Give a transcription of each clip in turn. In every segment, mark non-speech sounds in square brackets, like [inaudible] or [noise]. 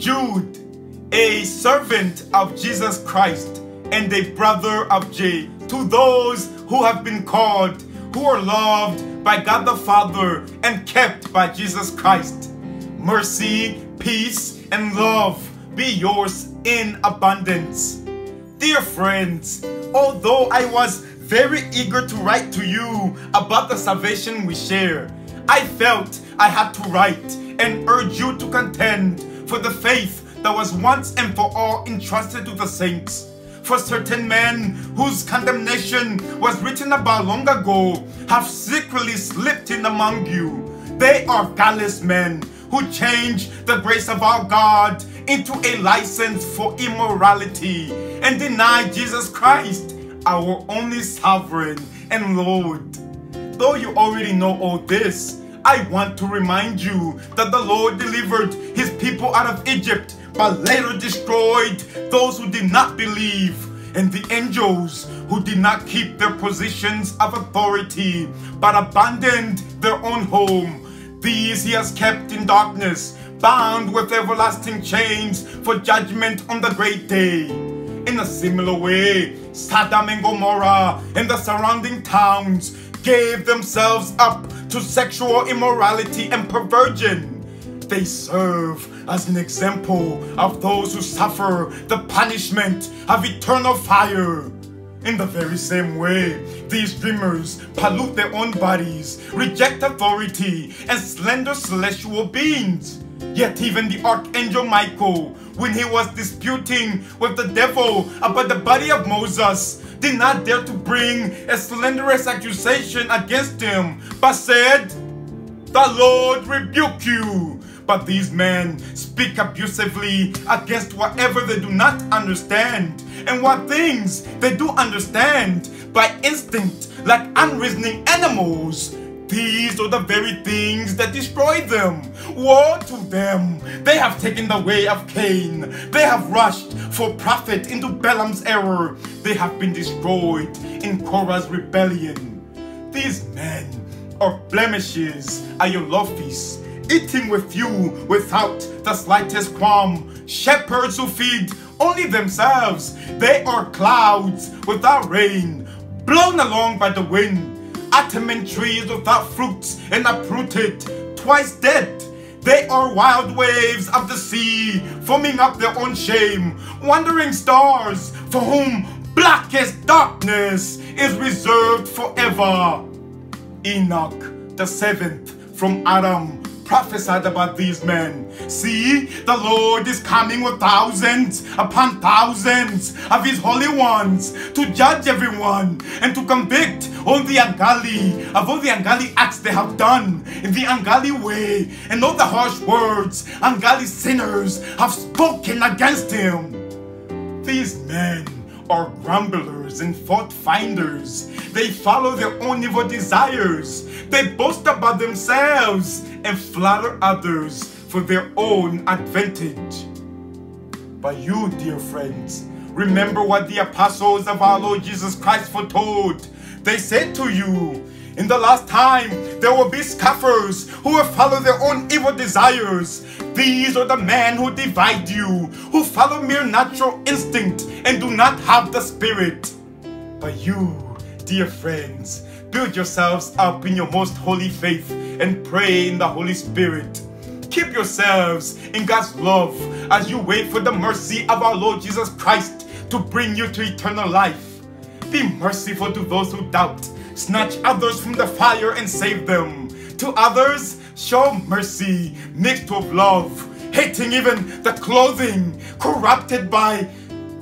Jude, a servant of Jesus Christ and a brother of J, to those who have been called, who are loved by God the Father and kept by Jesus Christ. Mercy, peace, and love be yours in abundance. Dear friends, although I was very eager to write to you about the salvation we share, I felt I had to write and urge you to contend for the faith that was once and for all entrusted to the saints. For certain men whose condemnation was written about long ago have secretly slipped in among you. They are godless men who change the grace of our God into a license for immorality and deny Jesus Christ, our only sovereign and Lord. Though you already know all this, I want to remind you that the Lord delivered his people out of Egypt, but later destroyed those who did not believe, and the angels who did not keep their positions of authority, but abandoned their own home. These he has kept in darkness, bound with everlasting chains for judgment on the great day. In a similar way, Sodom and Gomorrah and the surrounding towns gave themselves up to sexual immorality and perversion. They serve as an example of those who suffer the punishment of eternal fire. In the very same way, these dreamers pollute their own bodies, reject authority, and slander celestial beings. Yet even the archangel Michael, when he was disputing with the devil about the body of Moses, did not dare to bring a slanderous accusation against him, but said, The Lord rebuke you. But these men speak abusively against whatever they do not understand, and what things they do understand by instinct, like unreasoning animals. These are the very things that destroy them. Woe to them! They have taken the way of Cain. They have rushed for profit into Balaam's error. They have been destroyed in Korah's rebellion. These men are blemishes at your feast, eating with you without the slightest qualm. Shepherds who feed only themselves. They are clouds without rain, blown along by the wind. Atamant trees without fruits and uprooted, twice dead. They are wild waves of the sea, foaming up their own shame. Wandering stars, for whom blackest darkness is reserved forever. Enoch, the seventh from Adam, prophesied about these men. See, the Lord is coming with thousands upon thousands of his holy ones to judge everyone and to convict all the ungodly of all the ungodly acts they have done in the ungodly way and all the harsh words ungodly sinners have spoken against him. These men are grumblers and fault finders. They follow their own evil desires. They boast about themselves and flatter others for their own advantage. But you, dear friends, remember what the apostles of our Lord Jesus Christ foretold. They said to you, in the last time, there will be scoffers who will follow their own evil desires. These are the men who divide you, who follow mere natural instinct and do not have the Spirit. But you, dear friends, build yourselves up in your most holy faith and pray in the Holy Spirit. Keep yourselves in God's love as you wait for the mercy of our Lord Jesus Christ to bring you to eternal life. Be merciful to those who doubt. Snatch others from the fire and save them. To others, show mercy mixed with love, hating even the clothing corrupted by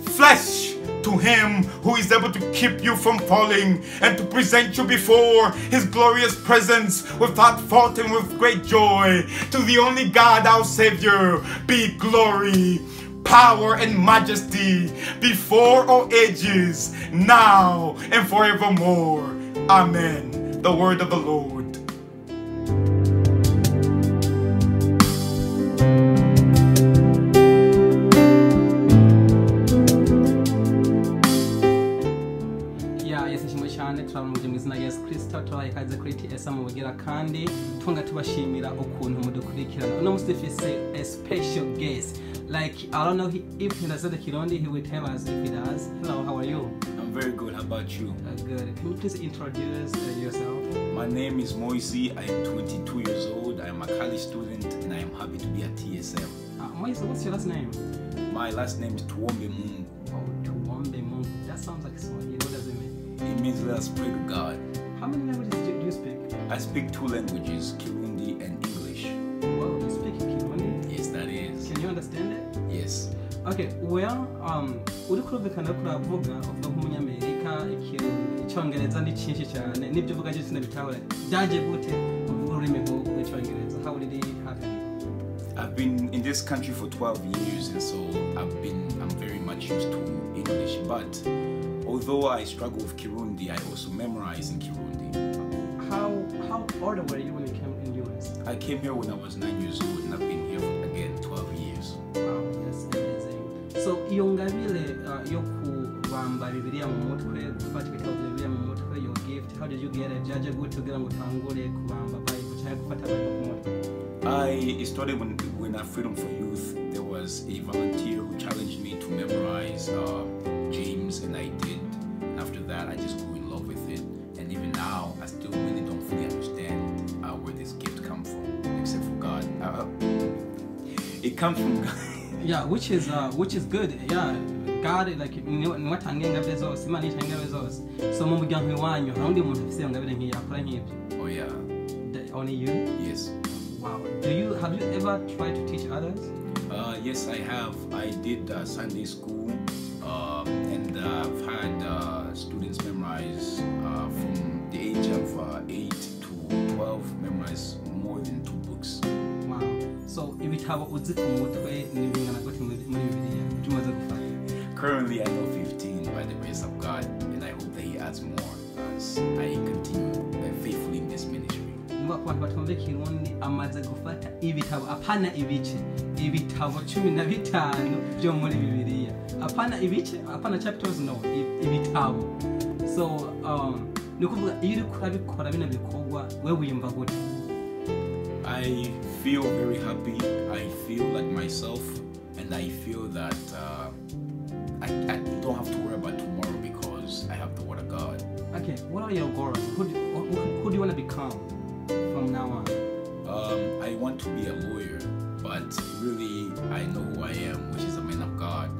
flesh to him who is able to keep you from falling and to present you before his glorious presence without fault and with great joy. To the only God, our Savior, be glory, power, and majesty before all ages, now and forevermore. Amen. The word of the Lord. Ts mubugera kandi tunga tubashimira ukuntu mudukurikirana uno dufise a special guest like I don't know if he understands the Kirundi, he will tell us if he does. Hello, how are you? I'm very good. How about you? Uh, good. Can you please introduce uh, yourself? My name is Moise. I am 22 years old. I am a college student and I am happy to be at TSM. Uh, Moise, what's your last name? My last name is Tuombe Mungu. Oh, Tuombe Mungu. That sounds like Swahili. What does it mean? It means let us pray to God. How many languages do you speak? I speak two languages, Kirundi and English. Well, you speak Kirundi. Yes, that is. Can you understand it? Yes. Okay, well, um, uri kurumvikana ko uravuga uvuga nk'umunyamerika ikiru- icyongereza ni cyinshi cyane n'ibyo uvuga byose ndabitahura byaje gute uvuga ururimi rw'icyongereza how did it happen I've been in this country for 12 years and so I've been I'm very much used to English but although I struggle with Kirundi I also memorize in Kirundi. Old were you when you came in US I came here when I was 9 years old and I've been here for again 12 years. wow that's amazing. So iyo ngabire uh, yo kubamba bibiliya mu mutwe gufata ibitabo bya bibiliya mu mutwe your gift how did you get it? Byaje gute kugira ngo utangure kubamba bible cyangwa gufata bible ku mutwe. I started when when at Freedom for Youth there was a volunteer it comes from God. [laughs] yeah which is uh, which is good. Yeah God like niwe atanga ingabire zose imana itanga ingabire zose so mu muryango iwanyu hari undi muntu ufite iyo ngabire nk'iyi akora nk'ibyo oh yeah, The- only you? Yes. wow. Do you have you ever tried to teach others? Uh, yes, I have. I did uh, Sunday school, uh, and uh, I've had uh, students memorize uh, from the age of uh, 8 to 12, memorize so ibitabo uzi ku mutwe ni bingana gute muri muri bibiliya ibyo umaze gufata Currently, I know 15 by the grace of God, and I hope that He adds more as I continue faithfully in this ministry. niba ku bantu batumva ikirundi amaze gufata ibitabo apana ibice ibitabo cumi na bitanu byo muri bibiliya apana ibice apana chapters no i- ibitabo so um, ni ukuvuga iyo uri kurabikora bino bikorwa we wiyumva gute I feel very happy. I feel like myself, and I feel that uh, I, I don't have to worry about tomorrow because I have the Word of God. okay what are your goals who do, who, who do you want to become from now on Um, I want to be a lawyer, but really I know who I am, which is a man of God,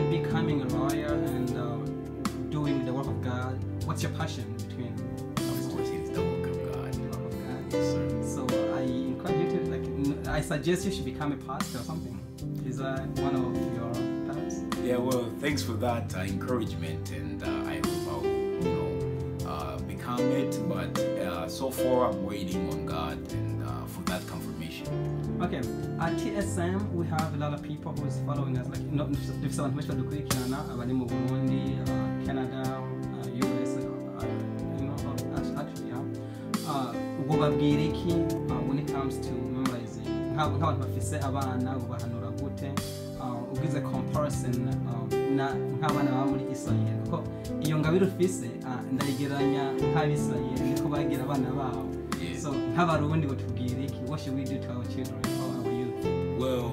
between becoming a lawyer and uh, doing the work of god what's your passion between Of course, it's the work of God. the work of god. Yes, so i encourage you to like i suggest you should become a pastor or something. Is that one of your paths Yeah, well, thanks for that uh, encouragement, and uh, I uh, it. But uh, so far, I'm waiting on God and uh, for that confirmation. Okay, at TSM we have a lot of people who is following us like no, dufise abantu benshi badukurikirana abari mu Burundi, uh, Canada, uh, US, uh, you know, uh, actually, yeah. Uh, uh, when it comes to memorizing Nk'abo- nk'abantu bafise abana ubahanura gute uh, ugize comparison uh, na nk'abana baba muri Israel iyo ngabire ufise uh, ndayigereranya nk'abisirayeli niko bagira abana babo so nk'abarundi batubwira iki what should we do to our children or our youth Well,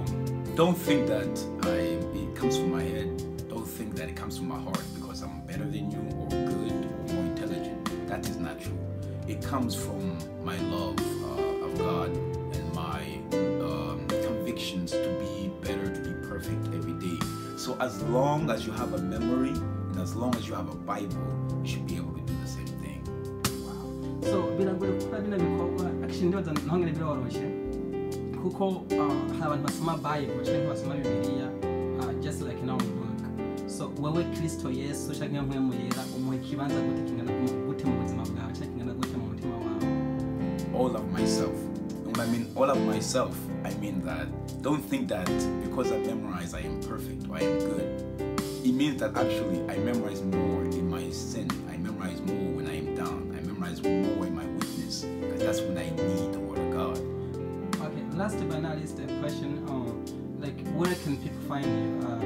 don't think that I, it comes from my head. Don't think that it comes from my heart because I'm better than you or good or more intelligent. That is not true. It comes from my love uh, of God and my um, convictions to be better, to be perfect every day. So as long as you have a memory and as long as you have a Bible, you should be able to do the same thing. so biragoye gukora bino bikorwa actually ndibaza ntongere biroroshye kuko hari abantu basoma bible cyangwa basoma bibiliya just like in our book so wowe kristo yesu cyangwa nk'uwo yera umuha ikibanza gute kingana gute mu buzima bwawe cyangwa kingana gute mu mutima wawe all of myself. When I mean all of myself, I mean that don't think that because I memorize I am perfect or I am good. It means that actually I memorize more in my sin. I memorize more when I am down. I memorize more in my weakness because that's when I need the word of God. Okay, last but not least, a question. Um, like, where can people find you? Uh,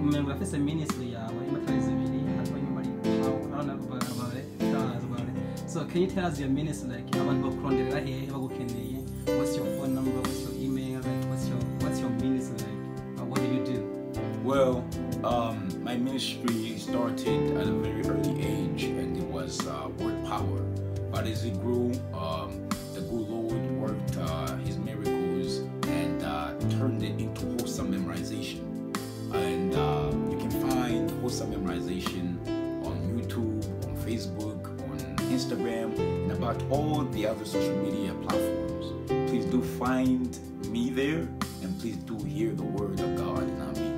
ministry, uh, you might is a video, how do you might I don't know about, about it. Tell us about it. So, can you tell us your ministry? Like, here? How can they? What's your phone number? What's your ministry started at a very early age, and it was uh, word power. But as it grew, um, the good Lord worked uh, His miracles and uh, turned it into wholesome memorization. And uh, you can find wholesome memorization on YouTube, on Facebook, on Instagram, and about all the other social media platforms. Please do find me there, and please do hear the word of God in me.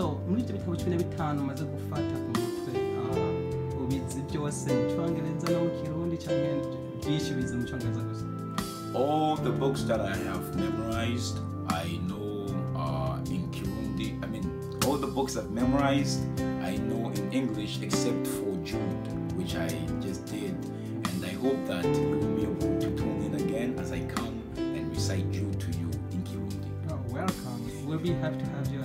So, muri ibyo bitabo cumi na bitanu umaze gufata ku mutwe uh, ubizi byose mu cyongereza no mu kirundi cyangwa byinshi bize mu cyongereza gusa All the books that I have memorized, I know uh, in Kirundi. I mean, all the books I've memorized, I know in English except for Jude, which I just did. And I hope that you will be able to tune in again as I come and recite Jude to you in Kirundi. Oh, welcome. We'll be happy to have you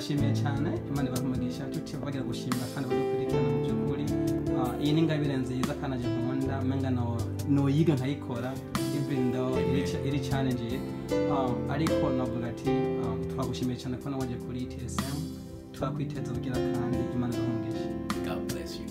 turabashimiye cyane. Imana ibahumugisha cyuke bagira gushimira kandi badukurikirana mu by'ukuri. Ah, iyi ni ingabire nziza kandi ajya mu nkunda mpenga nuyiga nkayikora. Even though iri challenging ah, ariko navuga ati ah, twagushimiye cyane ko nawe wagiye kuri tsm twakwiteza ubugira kandi imana ibahumugisha god bless you.